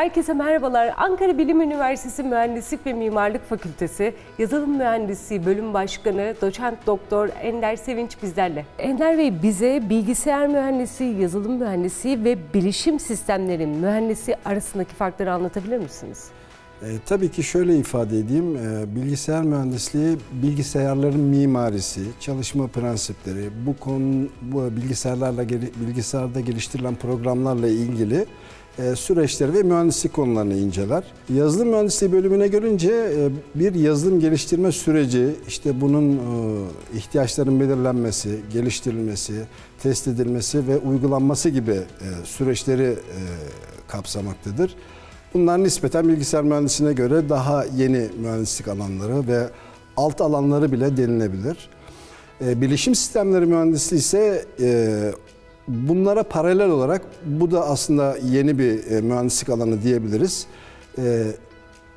Herkese merhabalar. Ankara Bilim Üniversitesi Mühendislik ve Mimarlık Fakültesi Yazılım Mühendisliği Bölüm Başkanı Doçent Doktor Ender Sevinç bizlerle. Ender Bey bize bilgisayar mühendisliği, yazılım mühendisliği ve bilişim sistemleri mühendisliği arasındaki farkları anlatabilir misiniz? E, tabii ki şöyle ifade edeyim. E, bilgisayar mühendisliği bilgisayarların mimarisi, çalışma prensipleri, bu konu bu bilgisayarlarla bilgisayarda geliştirilen programlarla ilgili süreçleri ve mühendislik konularını inceler. Yazılım mühendisliği bölümüne görünce e, bir yazılım geliştirme süreci, işte bunun e, ihtiyaçların belirlenmesi, geliştirilmesi, test edilmesi ve uygulanması gibi süreçleri kapsamaktadır. Bunlar nispeten bilgisayar mühendisliğine göre daha yeni mühendislik alanları ve alt alanları bile denilebilir. Bilişim sistemleri mühendisliği ise bunlara paralel olarak bu da aslında yeni bir e, mühendislik alanı diyebiliriz. E,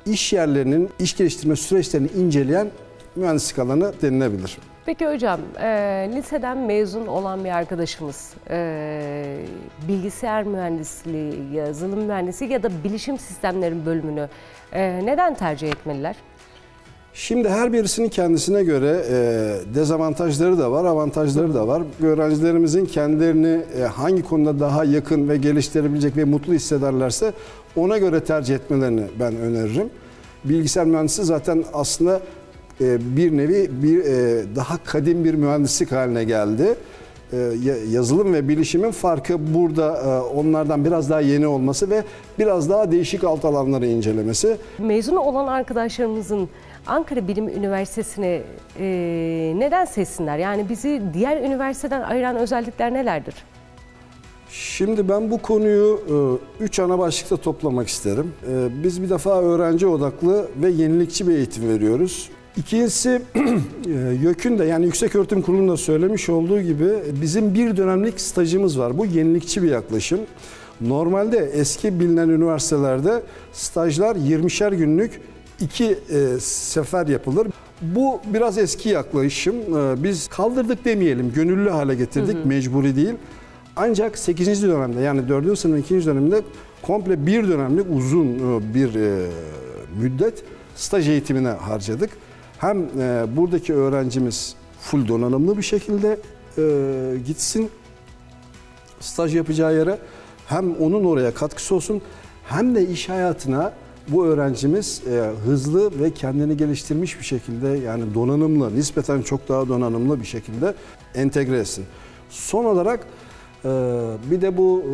iş yerlerinin iş geliştirme süreçlerini inceleyen mühendislik alanı denilebilir. Peki hocam, e, liseden mezun olan bir arkadaşımız e, bilgisayar mühendisliği, yazılım mühendisliği ya da bilişim sistemlerin bölümünü e, neden tercih etmeliler? Şimdi her birisinin kendisine göre e, dezavantajları da var, avantajları da var. Öğrencilerimizin kendilerini e, hangi konuda daha yakın ve geliştirebilecek ve mutlu hissederlerse ona göre tercih etmelerini ben öneririm. Bilgisayar mühendisi zaten aslında e, bir nevi bir e, daha kadim bir mühendislik haline geldi. E, yazılım ve bilişimin farkı burada e, onlardan biraz daha yeni olması ve biraz daha değişik alt alanları incelemesi. Mezun olan arkadaşlarımızın Ankara Bilim Üniversitesi'ne e, neden seçsinler? Yani bizi diğer üniversiteden ayıran özellikler nelerdir? Şimdi ben bu konuyu e, üç ana başlıkta toplamak isterim. E, biz bir defa öğrenci odaklı ve yenilikçi bir eğitim veriyoruz. İkincisi e, YÖK'ün de yani Yüksek Öğretim Kurulu'nun da söylemiş olduğu gibi bizim bir dönemlik stajımız var. Bu yenilikçi bir yaklaşım. Normalde eski bilinen üniversitelerde stajlar 20'şer günlük iki e, sefer yapılır. Bu biraz eski yaklaşım. E, biz kaldırdık demeyelim, gönüllü hale getirdik, hı hı. mecburi değil. Ancak 8. dönemde yani 4. sınıfın 2. döneminde komple bir dönemlik uzun e, bir e, müddet staj eğitimine harcadık. Hem e, buradaki öğrencimiz full donanımlı bir şekilde e, gitsin staj yapacağı yere hem onun oraya katkısı olsun hem de iş hayatına bu öğrencimiz e, hızlı ve kendini geliştirmiş bir şekilde yani donanımlı, nispeten çok daha donanımlı bir şekilde entegre etsin. Son olarak e, bir de bu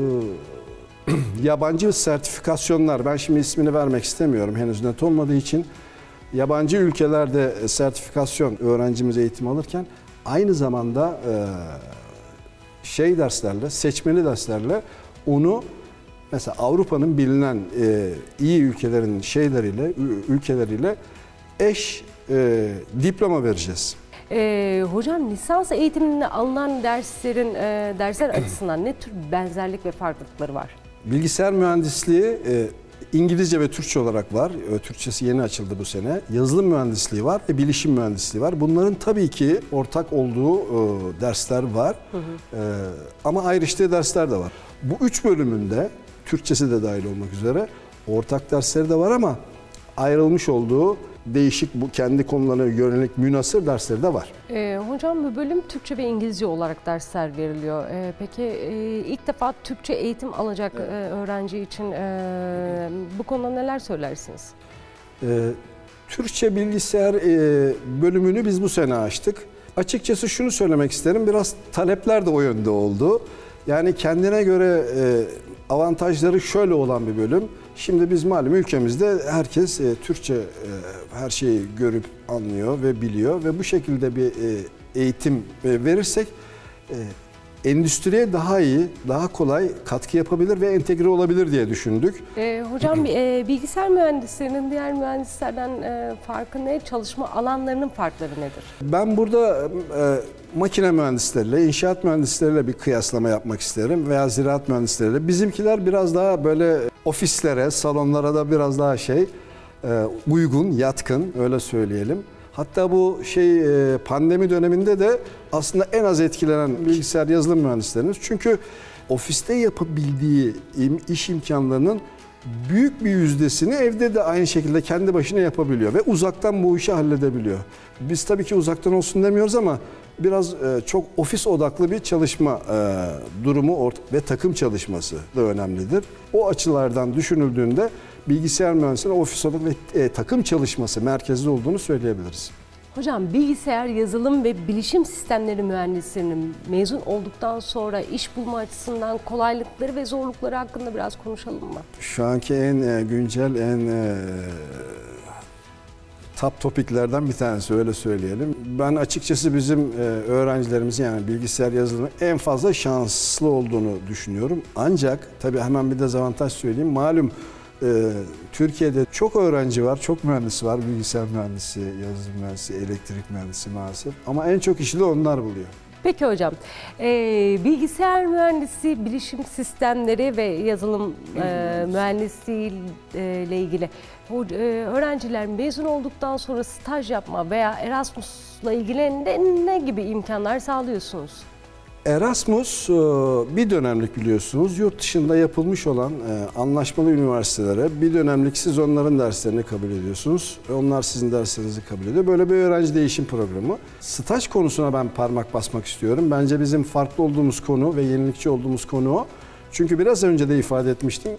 e, yabancı sertifikasyonlar, ben şimdi ismini vermek istemiyorum henüz net olmadığı için, yabancı ülkelerde sertifikasyon öğrencimiz eğitim alırken aynı zamanda e, şey derslerle, seçmeli derslerle onu mesela Avrupa'nın bilinen e, iyi ülkelerin şeyleriyle, ülkeleriyle eş e, diploma vereceğiz. E, hocam lisans eğitiminde alınan derslerin e, dersler açısından ne tür benzerlik ve farklılıkları var? Bilgisayar mühendisliği e, İngilizce ve Türkçe olarak var. E, Türkçesi yeni açıldı bu sene. Yazılım mühendisliği var ve bilişim mühendisliği var. Bunların tabii ki ortak olduğu e, dersler var. Hı hı. E, ama ayrıştığı dersler de var. Bu üç bölümünde Türkçesi de dahil olmak üzere ortak dersleri de var ama ayrılmış olduğu değişik bu kendi konularına yönelik münasır dersleri de var. E, hocam bu bölüm Türkçe ve İngilizce olarak dersler veriliyor. E, peki e, ilk defa Türkçe eğitim alacak evet. e, öğrenci için e, bu konuda neler söylersiniz? E, Türkçe bilgisayar e, bölümünü biz bu sene açtık. Açıkçası şunu söylemek isterim, biraz talepler de o yönde oldu. Yani kendine göre e, avantajları şöyle olan bir bölüm. Şimdi biz malum ülkemizde herkes e, Türkçe e, her şeyi görüp anlıyor ve biliyor ve bu şekilde bir e, eğitim e, verirsek e, endüstriye daha iyi, daha kolay katkı yapabilir ve entegre olabilir diye düşündük. E, hocam e, bilgisayar mühendislerinin diğer mühendislerden e, farkı ne? Çalışma alanlarının farkları nedir? Ben burada e, makine mühendisleriyle, inşaat mühendisleriyle bir kıyaslama yapmak isterim veya ziraat mühendisleriyle. Bizimkiler biraz daha böyle ofislere, salonlara da biraz daha şey e, uygun, yatkın öyle söyleyelim. Hatta bu şey e, pandemi döneminde de aslında en az etkilenen bilgisayar yazılım mühendisleriniz. Çünkü ofiste yapabildiği iş imkanlarının büyük bir yüzdesini evde de aynı şekilde kendi başına yapabiliyor ve uzaktan bu işi halledebiliyor. Biz tabii ki uzaktan olsun demiyoruz ama biraz e, çok ofis odaklı bir çalışma e, durumu ve takım çalışması da önemlidir. O açılardan düşünüldüğünde bilgisayar mühendisliğinin ofis odaklı ve e, takım çalışması merkezli olduğunu söyleyebiliriz. Hocam bilgisayar, yazılım ve bilişim sistemleri mühendislerinin mezun olduktan sonra iş bulma açısından kolaylıkları ve zorlukları hakkında biraz konuşalım mı? Şu anki en e, güncel, en e, top topiklerden bir tanesi öyle söyleyelim. Ben açıkçası bizim e, öğrencilerimizin yani bilgisayar yazılımı en fazla şanslı olduğunu düşünüyorum. Ancak tabii hemen bir dezavantaj söyleyeyim. Malum e, Türkiye'de çok öğrenci var, çok mühendis var. Bilgisayar mühendisi, yazılım mühendisi, elektrik mühendisi maalesef. Ama en çok işi de onlar buluyor. Peki hocam, eee, bilgisayar mühendisi, bilişim sistemleri ve yazılım eee, mühendisliği ile ilgili bu eee, öğrenciler mezun olduktan sonra staj yapma veya Erasmus'la ilgili ne, ne gibi imkanlar sağlıyorsunuz? Erasmus e, bir dönemlik biliyorsunuz yurt dışında yapılmış olan e, anlaşmalı üniversitelere bir dönemlik siz onların derslerini kabul ediyorsunuz. ve Onlar sizin derslerinizi kabul ediyor. Böyle bir öğrenci değişim programı. Staj konusuna ben parmak basmak istiyorum. Bence bizim farklı olduğumuz konu ve yenilikçi olduğumuz konu o. Çünkü biraz önce de ifade etmiştim.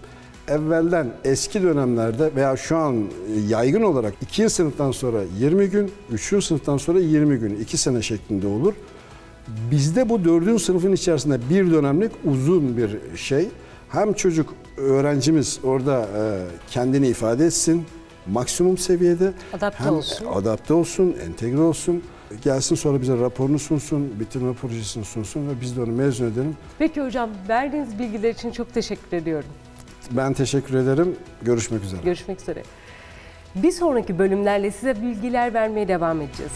Evvelden eski dönemlerde veya şu an yaygın olarak 2. sınıftan sonra 20 gün, 3. sınıftan sonra 20 gün, 2 sene şeklinde olur. Bizde bu dördüncü sınıfın içerisinde bir dönemlik uzun bir şey. Hem çocuk öğrencimiz orada e, kendini ifade etsin maksimum seviyede. Adapte hem olsun. adapte olsun, entegre olsun. Gelsin sonra bize raporunu sunsun, bitirme projesini sunsun ve biz de onu mezun edelim. Peki hocam, verdiğiniz bilgiler için çok teşekkür ediyorum. Ben teşekkür ederim. Görüşmek üzere. Görüşmek üzere. Bir sonraki bölümlerle size bilgiler vermeye devam edeceğiz.